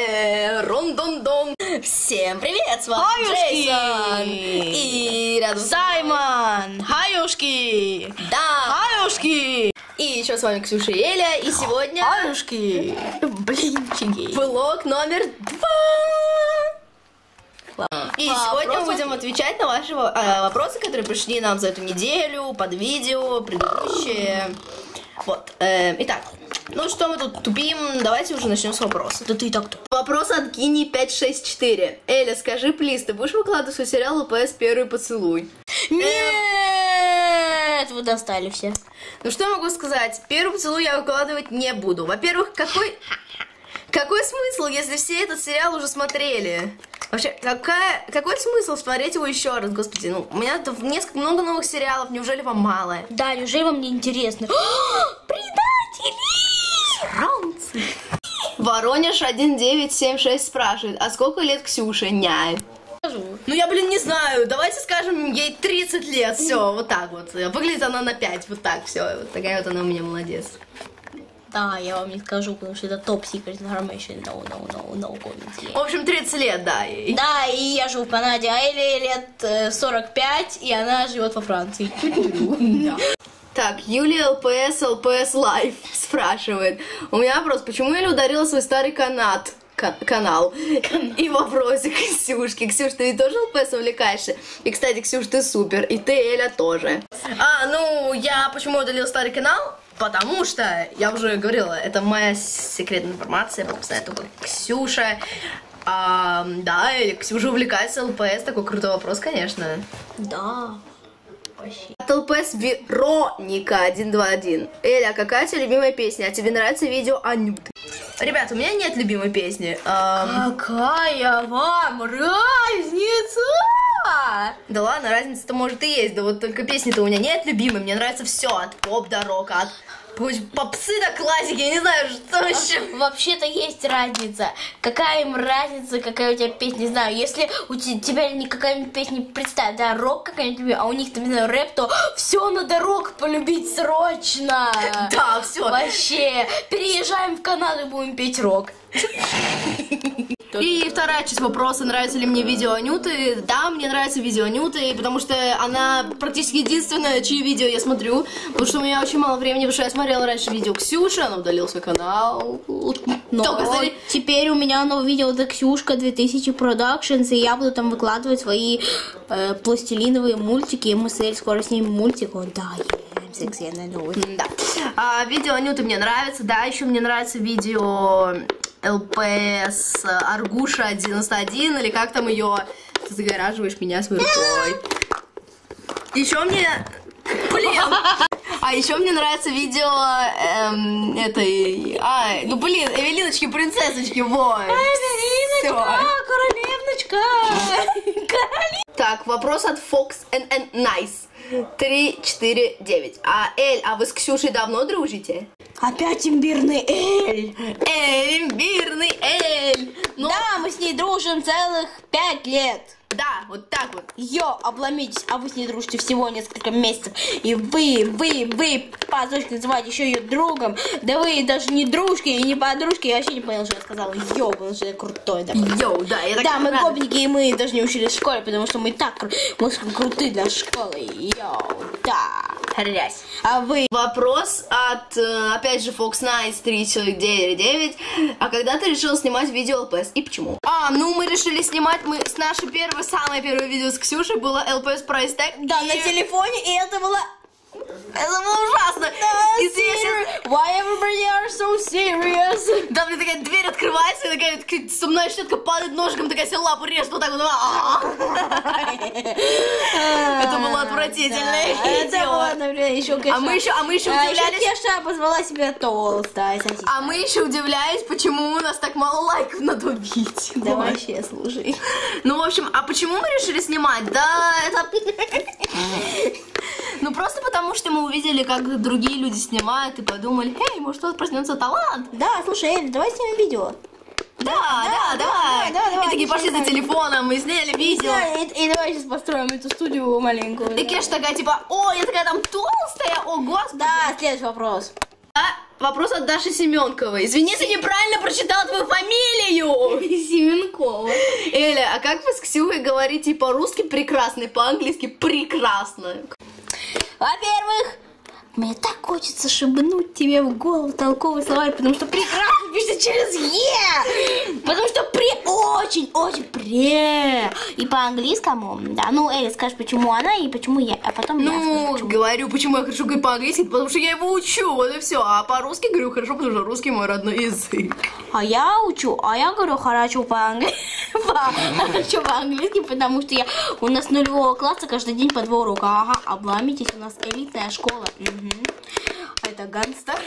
Э, Рон-дон-дон. Всем привет, с вами Хаюшки! Джейсон. И рядом Саймон! Хаюшки! Да. Хаюшки! И еще с вами Ксюша и Эля. И сегодня Хаюшки! Блинчики! влог номер два. И А, сегодня мы будем отвечать на ваши э, вопросы, которые пришли нам за эту неделю, под видео, предыдущие. Вот. э, итак, ну что мы тут тупим? Давайте уже начнем с вопроса. Да ты и так-то. Вопрос от Гини 564. Эля, скажи, плиз, ты будешь выкладывать свой сериал УПС «Первый поцелуй»? Нет! Вы достали все. Ну что я могу сказать? Первый поцелуй я выкладывать не буду. Во-первых, какой... Какой смысл, если все этот сериал уже смотрели? Вообще, какая, какой смысл смотреть его еще раз, господи? Ну, у меня тут несколько, много новых сериалов, неужели вам мало? Да, неужели вам не интересно? Предатели! Воронеж 1976 спрашивает, а сколько лет Ксюше? Няй. Ну я, блин, не знаю. Давайте скажем, ей 30 лет. Все, вот так вот. Выглядит она на 5, вот так, все. Вот такая вот она у меня молодец. Да, я вам не скажу, потому что это top secret information. No, no, no, no comments. В общем, 30 лет, да. ей. Да, и я живу в Канаде, а Элли лет э, 45, и она живет во Франции. Так, Юлия LPS, LPS Life спрашивает. У меня вопрос, почему Эля ударила свой старый канат? Ка- канал. И вопросик Ксюшки. Ксюш, ты тоже ЛПС увлекаешься? И, кстати, Ксюш, ты супер. И ты, Эля, тоже. А, ну, я почему удалила старый канал? Потому что, я уже говорила, это моя секретная информация, потому что только Ксюша. А, да, или Ксюша увлекается ЛПС, такой крутой вопрос, конечно. Да. ЛПС Вероника 121. Эля, а какая у тебя любимая песня? А тебе нравится видео Анюты? Ребят, у меня нет любимой песни. Ам, Какая вам разница? да ладно, разница-то может и есть, да вот только песни-то у меня нет любимой. Мне нравится все, от поп до рока, от попсы до классики, я не знаю, что еще. Вообще-то есть разница. Какая им разница, какая у тебя песня, не знаю. Если у те- тебя никакая песня представь, да, рок какая-нибудь, а у них там, не знаю, рэп, то все надо рок полюбить срочно. Да, все. Вообще, переезжаем в Канаду будем петь рок. И вторая часть вопроса, нравится ли мне видео Анюты. Да, мне нравится видео Анюты, потому что она практически единственная, чьи видео я смотрю. Потому что у меня очень мало времени, потому что я смотрела раньше видео Ксюши, она удалила свой канал. Но Только смотри- теперь у меня новое видео это Ксюшка 2000 Productions, и я буду там выкладывать свои э, пластилиновые мультики, и мы скоро снимем мультик. О, да, yeah, And I know it. Да. А, видео Анюты мне нравится, да, еще мне нравится видео ЛПС Аргуша 91, или как там ее ты загораживаешь меня своей рукой. Еще мне... Блин! А еще мне нравится видео эм, этой... А, ну блин, Эвелиночки, принцессочки, вот. Всё. королевночка! Так, вопрос от Fox NN Nice. 3, 4, 9. А, Эль, а вы с Ксюшей давно дружите? Опять имбирный Эль! Эль, имбирный Эль. Ну, Да, мы с ней дружим целых пять лет. Да, вот так вот. Ее обломитесь, а вы с ней дружите всего несколько месяцев. И вы, вы, вы позвольте называть еще ее другом. Да вы даже не дружки и не подружки. Я вообще не понял, что я сказала. Йо, потому что я крутой. Да, Йоу, да, я да мы рада. гопники, и мы даже не учились в школе, потому что мы так мы крутые для школы. Йоу, да. Хрясь. А вы? Вопрос от, э, опять же, Fox Nice 349. А когда ты решил снимать видео LPS и почему? А, ну мы решили снимать, мы с наше первое, самое первое видео с Ксюшей было LPS Price Tag. Да, и на телефоне, и это было... Это было ужасно. И ты сейчас- Why everybody are so serious? Да, мне такая дверь открывается, и такая, такая зубная щетка падает ножиком, такая себе лапу режет, вот так вот. А-а-а. Это было отвратительное Это было, например, еще Кеша. А мы еще, а мы еще А, еще удивлялись, Кеша позвала себя толстая а мы еще удивлялись, почему у нас так мало лайков на том видео. Да вообще, слушай. Ну, в общем, а почему мы решили снимать? Да, это... Ну, просто потому, что мы увидели, как другие люди снимают, и подумали, эй, может, тут проснется талант. Да, слушай, Эль, давай снимем видео. Да, да, давай. да, давай, И такие пошли за телефоном, мы сняли видео. И, и давай сейчас построим эту студию маленькую. И Кеш такая, типа, о, я такая там толстая, о, господи. Да, следующий вопрос. Да, вопрос от Даши Семенковой. Извини, ты неправильно прочитала твою фамилию! Семенкова. Эля, а как вы с Ксюхой говорите по-русски прекрасно по-английски прекрасно? Во-первых, мне так хочется шибнуть тебе в голову толковый словарь, потому что прекрасно пишется через Е. Потому что при очень, очень пре. И по-английскому, да. Ну, Эля, скажешь, почему она и почему я, а потом я скажу, Ну, почему. говорю, почему я хорошо говорю по-английски, потому что я его учу, вот и все. А по-русски говорю хорошо, потому что русский мой родной язык. А я учу, а я говорю хорошо по-английски, хорошо по-английски, потому что я у нас нулевого класса каждый день по два урока. Ага, обломитесь, у нас элитная школа. А Это гангстер.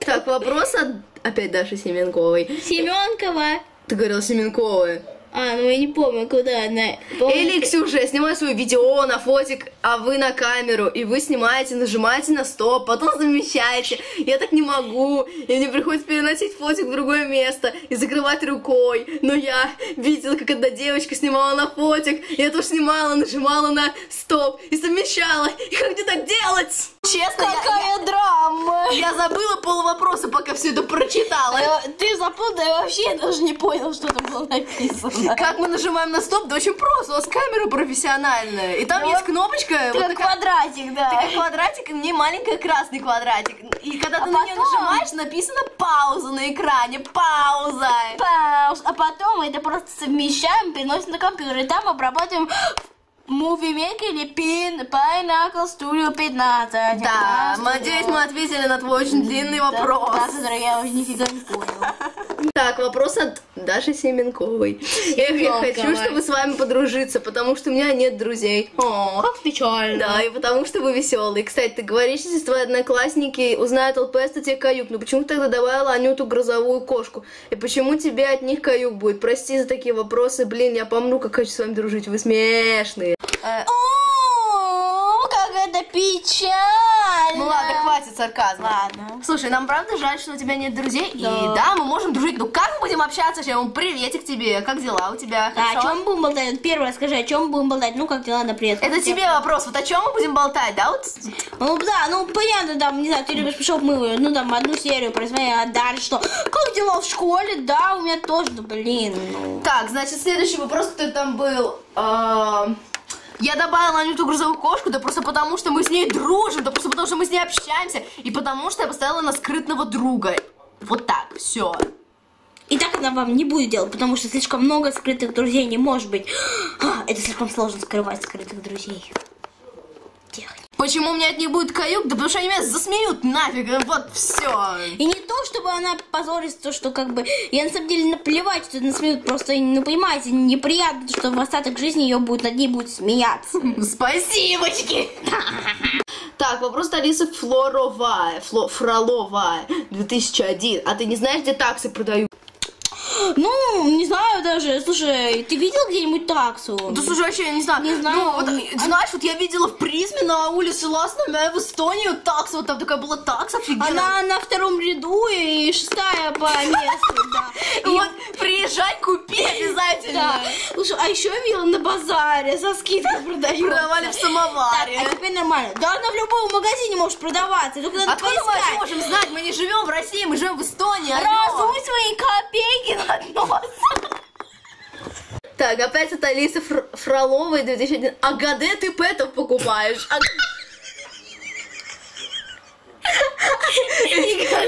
Так, вопрос от опять Даши Семенковой. Семенкова. Ты говорила Семенковой. А, ну я не помню, куда она. Помню, Или, Ксюша, я снимаю свое видео на фотик, а вы на камеру, и вы снимаете, нажимаете на стоп, потом замещаете. Я так не могу, и мне приходится переносить фотик в другое место и закрывать рукой. Но я видела, как одна девочка снимала на фотик, я тоже снимала, нажимала на стоп и совмещала. И как мне так делать? Честно, я- Какая драма! я, я забыла пол вопроса, пока все это прочитала. Э, Ты запутал, я вообще даже не понял, что там было написано. Как мы нажимаем на стоп? Да очень просто, у нас камера профессиональная. И там Ну, есть кнопочка, Ты вот как такая- квадратик, да. Такой квадратик, и мне маленький красный квадратик. И когда А ты на нее потом- нажимаешь, написано пауза на экране. Пауза. Пауз. А потом мы это просто совмещаем, переносим на компьютер, и там обрабатываем в Или Pin, Pineapple Studio 15. Да, надеюсь, мы ответили на твой очень длинный Да, вопрос. Да, который я уже нифига не понял. Так, вопрос от Даши Семенковой. Я хочу, чтобы с вами подружиться, потому что у меня нет друзей. О, Как печально. Да, и потому что вы веселые. Кстати, ты говоришь, если твои одноклассники узнают ЛПС, то тебе каюк. Но почему ты тогда добавила Анюту грозовую кошку? И почему тебе от них каюк будет? Прости за такие вопросы. Блин, я помру, как хочу с вами дружить. Вы смешные. Э, О, как это печально. Ну ладно, хватит сарказма. Ладно. Слушай, нам правда жаль, что у тебя нет друзей. И Да. да, мы можем дружить. Ну как мы будем общаться? Чем? Приветик тебе. Как дела у тебя? А о чем будем болтать? Вот Первое скажи, о чем будем болтать? Ну, как дела на привет? Это тебе вопрос. Вот о чем мы будем болтать, да? Вот Ну да, ну понятно, там, не знаю, ты любишь пришел мы, ну там одну серию просмотрели, а дальше что? Как дела в школе? Да, у меня тоже, ну блин, ну. Так, значит, следующий вопрос, кто там был. А, Я добавила Анюту грузовую кошку, да просто потому, что мы с ней дружим, да просто потому, что мы с ней общаемся, и потому, что я поставила на скрытного друга. Вот так, все. И так она вам не будет делать, потому что слишком много скрытых друзей не может быть. А, Это слишком сложно скрывать скрытых друзей. Почему у меня от них будет каюк? Да потому что они меня засмеют нафиг, вот все. И не то, чтобы она позорится, то, что как бы... Я на самом деле наплевать, что насмеют, просто, ну, понимаете, неприятно, что в остаток жизни ее будет, над ней будет смеяться. Спасибочки! Так, вопрос от Алисы Флоровая, Фло, Фроловая, 2001. А ты не знаешь, где таксы продают? Ну, не знаю даже. Слушай, ты видел где-нибудь таксу? Да слушай, вообще, я не знаю. Не знаю. Ну, вот, знаешь, вот я видела в призме на улице Ласна, в Эстонии вот такса, вот там такая была такса офигенная. Она на втором ряду и шестая по месту, да. Вот, приезжай, купи обязательно. Слушай, а еще я видела на базаре со скидкой продают. Продавали в самоваре. А теперь нормально. Да, она в любом магазине может продаваться, только надо Откуда мы можем знать? Мы не живем в России, мы живем в Эстонии. алло. Разуй свои копейки над носом. Так, опять от Алисы Фр- Фроловой 2001. А ГД ты пэтов покупаешь? А...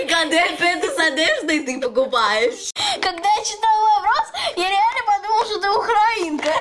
ГД пэты с одеждой ты покупаешь? Когда я читала вопрос, я реально что ты украинка.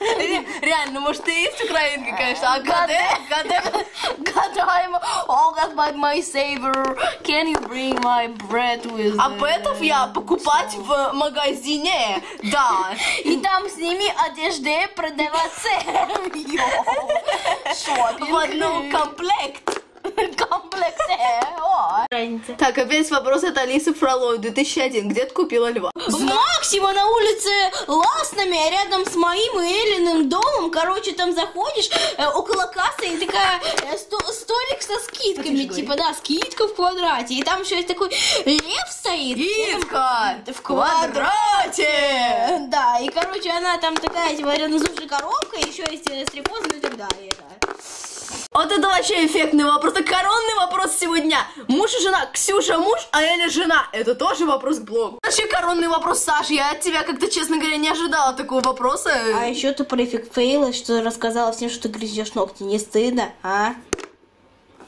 Ре- Реально, может, ты есть украинка, конечно, а ГД, ГД... Гадаем, oh, that's my, my saver. Can you bring my bread with... А пэтов я покупать в магазине, да. И там с ними одежды продаваться. В одном комплект. Комплексе. О. Разница. Так, опять вопрос от Алисы Фроловой, 2001. Где ты купила льва? В Максима на улице Ласнами, рядом с моим и Элиным домом, короче, там заходишь, э, около кассы, и такая э, сто- столик со скидками, типа, да, скидка в квадрате, и там еще есть такой лев стоит. Скидка В квадрате! Да, и, короче, она там такая, типа, разносушая коробка, еще есть э, стрекозы и так далее. да. Вот это вообще эффектный вопрос. Это коронный вопрос сегодня. Муж и жена. Ксюша муж, а Эля жена. Это тоже вопрос к блогу. Вообще коронный вопрос, Саш. Я от тебя как-то, честно говоря, не ожидала такого вопроса. А еще ты префикт фейла, что рассказала всем, что ты грызешь ногти. Не стыдно, а?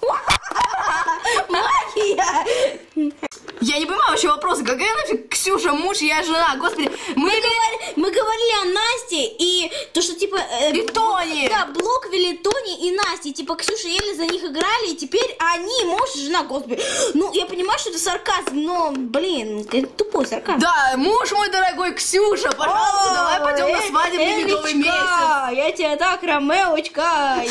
Магия! Я не понимаю вообще вопроса. Какая нафиг Ксюша муж, я жена? Господи, мы... Мы говорили, мы говорили о Насте и то, что типа... э, И Тони. Да, блок вели Тони и Насте. Типа Ксюша Эля за них играли, и теперь они муж и жена, господи. Ну, я понимаю, что это сарказм, но, блин, это тупой сарказм. Да, муж мой дорогой, Ксюша, пожалуйста, О, давай пойдем на Э- свадебный медовый Элечка, месяц. Я тебя так, Ромеочка.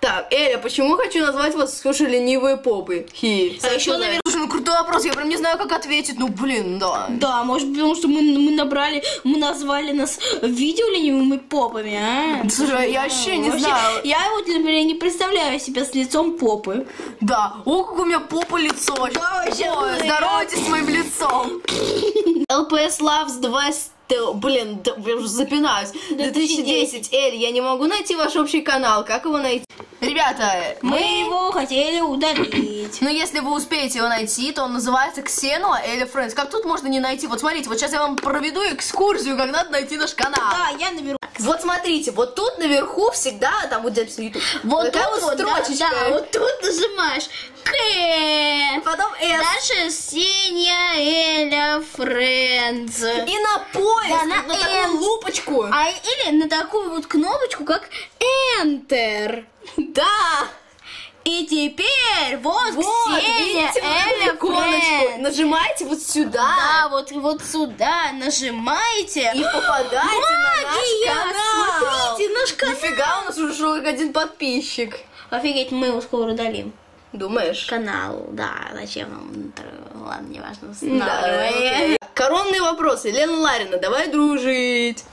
Так, Эля, почему хочу назвать вас Ксюша ленивые попы? Хи. А еще, наверное- Ну крутой вопрос, я прям не знаю, как ответить. Ну, блин, да. Да, может, потому что мы, мы набрали, мы назвали нас видео ленивыми попами, а? Слушай, я вообще не Вообще, знаю. Я вот, например, не представляю себя с лицом попы. Да, о, как у меня попа лицо. Да, вообще, Ой, здоровайтесь с моим лицом. LPS Loves 2 Блин, да, я уже запинаюсь. 2010. Эль, я не могу найти ваш общий канал. Как его найти? Ребята, Мы мы... его хотели удалить. Ну, если вы успеете его найти, то он называется Ксенуа или Friends. Как тут можно не найти? Вот смотрите, вот сейчас я вам проведу экскурсию, как надо найти наш канал. Да, я наберу. Вот смотрите, вот тут наверху всегда, там вот здесь YouTube, Вот такая тут вот, да, строчечка. да, вот тут нажимаешь. К. Потом S. Дальше Сеня, Эля, Френдз. И на поиск, Да, на на такую лупочку. А или на такую вот кнопочку, как Enter. Да. И теперь вот, Вот, Ксения, Эля, иконочку. Нажимаете вот сюда. Да, вот, вот сюда нажимаете. И попадаете Магия! на наш канал. Смотрите, наш канал. Нифига, у нас уже один подписчик. Офигеть, мы его скоро удалим. Думаешь? Канал, да, зачем нам? Ладно, неважно. Да, Устанавливаем. окей. Коронные вопросы. Лена Ларина, давай дружить.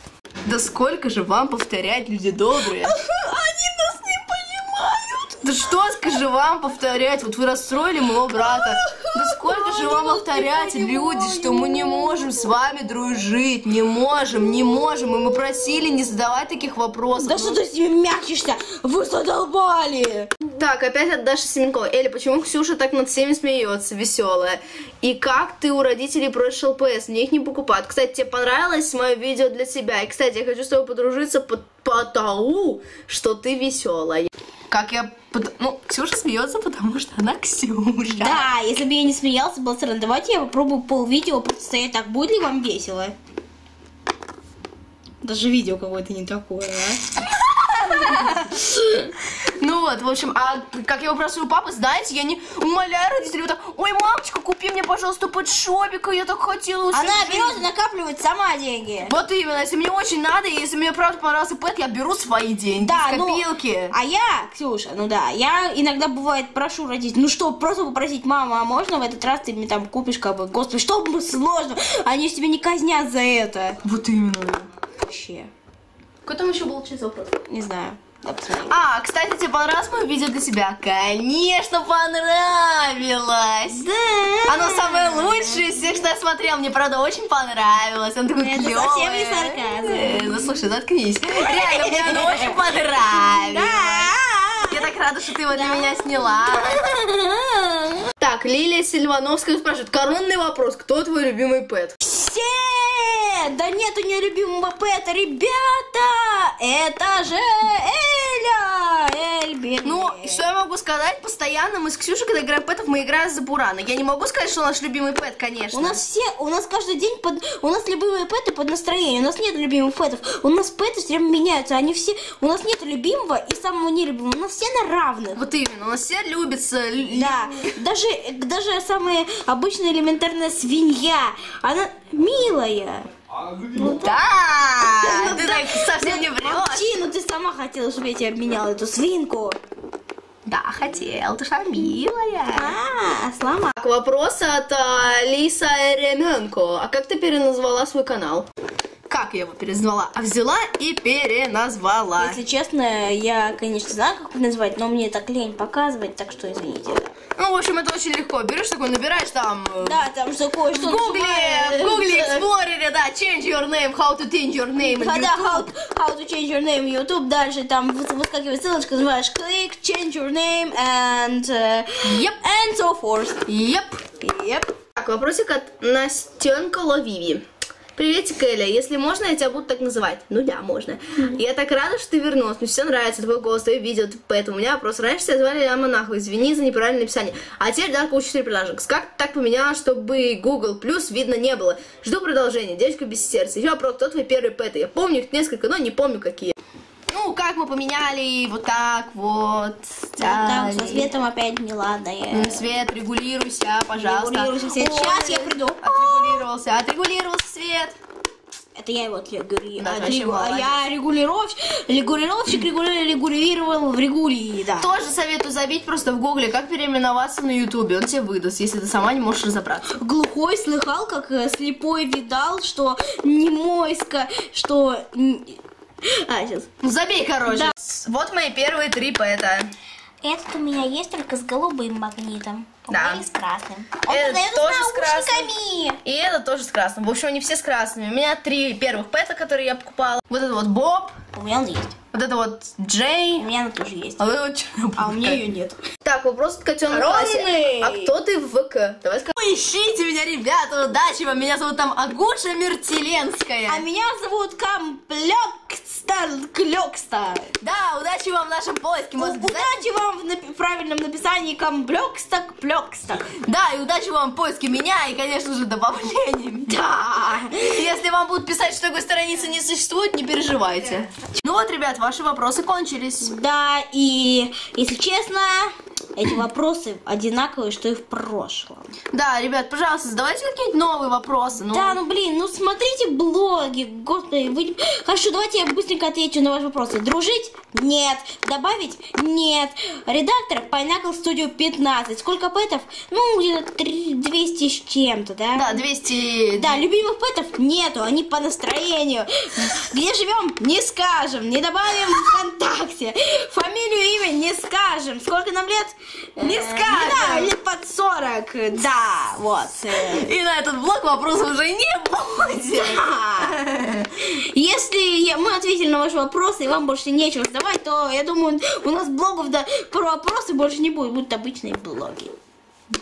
Да сколько же вам повторять, люди добрые? Они нас не понимают. Да что, скажи, вам повторять? Вот вы расстроили моего брата. Да сколько же вам повторять, люди, что мы не можем с вами дружить? Не можем, не можем. И мы просили не задавать таких вопросов. Да что ты с ними мячишься? Вы задолбали. Так, опять от Даши Семенковой. Эля, почему Ксюша так над всеми смеется, веселая? И как ты у родителей просишь ЛПС? Мне их не покупают. Кстати, тебе понравилось мое видео для тебя? И, кстати, я хочу с тобой подружиться по- потому, что ты веселая. Как я... Ну, Ксюша смеется, потому что она Ксюша. Да, если бы я не смеялся, было странно. Давайте я попробую пол видео просто стоять так. Будет ли вам весело? Даже видео какое-то не такое, а? Ну вот, в общем, а как я попросила у папы, знаете, я не умоляю родителей вот так, ой, мамочка, купи мне, пожалуйста, подшопика, я так хотела. Она жизнь». берет и накапливает сама деньги. Вот именно, если мне очень надо, если мне правда понравился пэт, я беру свои деньги Да, ну, копилки. А я, Ксюша, ну да, я иногда бывает прошу родителей, ну что, просто попросить, мама, а можно в этот раз ты мне там купишь, как бы, господи, что бы сложно, они ж тебя не казнят за это. Вот именно. Вообще, Какой там еще был чей вопрос? не знаю. А, кстати, тебе понравилось мое видео для себя? Конечно, понравилось! Да. Оно самое лучшее из всех, что я смотрела. Мне, правда, очень понравилось. Оно такое Это клёвое. совсем не сарказм. Э, Ну, слушай, заткнись. Реально, мне оно очень понравилось. Я так рада, что ты его для меня сняла. Так, Лилия Сильвановская спрашивает. Коронный вопрос. Кто твой любимый пэт? Да нет у нее любимого пэта, ребята! Это же Эля! Эль, бедный. Ну, что я могу сказать? Постоянно мы с Ксюшей, когда играем пэтов, мы играем за Бурана. Я не могу сказать, что наш любимый пэт, конечно. У нас все, у нас каждый день под, у нас любимые пэты под настроение, у нас нет любимых пэтов, у нас пэты все время меняются, они все, у нас нет любимого и самого нелюбимого, у нас все на равных. Вот именно, у нас все любятся. Да, даже, даже самая обычная элементарная свинья, она милая. Да, ты так совсем не врешь. Молчи, ну ты сама хотела, чтобы я тебе обменяла эту свинку. Да, хотел, ты же милая. А, слама. Так, вопрос от а, Лиса Еременко. А как ты переназвала свой канал? Как я его переназвала? А взяла и переназвала. Если честно, я, конечно, знаю, как назвать, но мне так лень показывать, так что извините. Ну, в общем, это очень легко. Берешь такой, набираешь там... э, Да, там такое, что В Гугле, в Гугле Explorer, да, change your name, how to change your name. Да, how, how to change your name YouTube, дальше там выс- выскакивает ссылочка, называешь click, change your name and, uh, Yep. and so forth. Yep. Yep. Так, вопросик от Настенка Ловиви. Приветик, Эля. Если можно, я тебя буду так называть. Ну да, можно. Я так рада, что ты вернулась. Мне все нравится, твой голос, твои видео. Поэтому у меня вопрос. Раньше тебя звали Илья Монахов. Извини за неправильное написание. А теперь Дарка Учитель Приложенкс. Как ты так поменяла, чтобы Google Plus видно не было? Жду продолжения. Девочка без сердца. Еще вопрос. Кто твой первый пэты? Я помню их несколько, но не помню какие. Ну, как мы поменяли, вот так вот. Так, со светом опять неладное. М, Свет, регулируйся, пожалуйста. Регулируйся, Сейчас я приду. Отрегулировался, отрегулировался свет. Это я его отрегулировал. Да, Отрегу- молодец. Я регулировщик, регулировщик регули- регулировал в регулии, да. Тоже советую забить просто в гугле, как переименоваться на ютубе. Он тебе выдаст, если ты сама не можешь разобраться. Глухой слыхал, как э, слепой видал, что не мойска, что... А, сейчас. Ну забей, короче. Да. Вот мои первые три поэта. Этот у меня есть только с голубым магнитом. Да. меня с красным. Он Этот тоже с с красным. И это тоже с красным. В общем, они все с красными. У меня три первых пэта, которые я покупала. Вот это вот Боб, У меня он есть. вот это вот У Джей. меня она тоже есть. А вот это вот. А у меня ее нет. Так, вопрос от котенка Ронный! А кто ты в ВК? Давай скажем. Ищите меня, ребята, удачи вам. Меня зовут там Агуша Мертеленская. А меня зовут Комплексtar Клёкста. Да, удачи вам в нашем поиске. Может, обязательно- Удачи вам в напи- правильном написании Комплексtak Плёкстак. Да, и удачи вам в поиске меня и, конечно же, добавлениями. Да. Если вам будут писать, что такой страницы не существует, не переживайте. Ну вот, ребят, ваши вопросы кончились. Да, и если честно, эти вопросы одинаковые, что и в прошлом. Да, ребят, пожалуйста, задавайте какие-нибудь новые вопросы. Ну, Да, ну блин, ну смотрите блоги, господи, вы... Хорошо, давайте я быстренько отвечу на ваши вопросы. Дружить? Нет. Добавить? Нет. Редактор Pineapple Studio 15. Сколько пэтов? Ну, где-то три- 200 с чем-то, да? да, 200... Да, любимых пэтов нету, они по настроению. Где живем? Не скажем. Не добавим ВКонтакте. Фамилию, имя не скажем. Сколько нам лет? Не Э, не знаю. лет под 40. Да, вот. э. И на этот блок вопросов уже не будет. Да. Если я- мы ответили на ваши вопросы, и вам больше нечего задавать, то я думаю, у нас блогов да, про вопросы больше не будет, будут обычные блоги.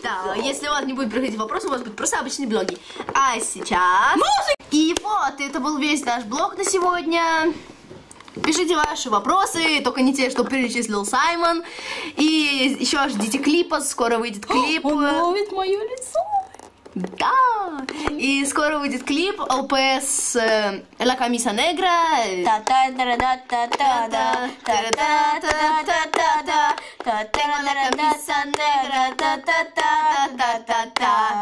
Да, если у вас не будет приходить вопросы, у вас будут просто обычные блоги. А сейчас... И вот, это был весь наш блог на сегодня. Пишите ваши вопросы, только не те, что перечислил Саймон. И еще ждите клипа, скоро выйдет клип. ловит мое лицо. Да! И скоро выйдет клип ЛПС La Camisa Negra.